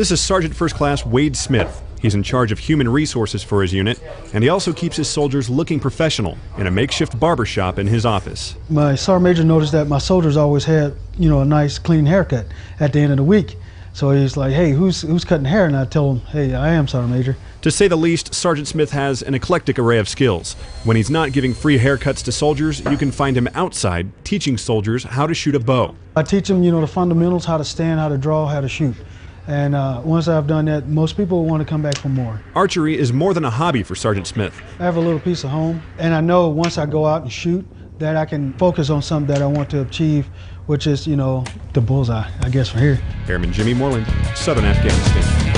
This is Sergeant First Class Wade Smith. He's in charge of human resources for his unit, and he also keeps his soldiers looking professional in a makeshift barber shop in his office. My sergeant major noticed that my soldiers always had, you know, a nice clean haircut at the end of the week. So he's like, "Hey, who's who's cutting hair?" And I tell him, "Hey, I am sergeant major." To say the least, Sergeant Smith has an eclectic array of skills. When he's not giving free haircuts to soldiers, you can find him outside teaching soldiers how to shoot a bow. I teach them, you know, the fundamentals: how to stand, how to draw, how to shoot. And uh, once I've done that, most people want to come back for more. Archery is more than a hobby for Sergeant Smith. I have a little piece of home, and I know once I go out and shoot, that I can focus on something that I want to achieve, which is, you know, the bullseye, I guess, from here. Airman Jimmy Moreland, Southern Afghanistan.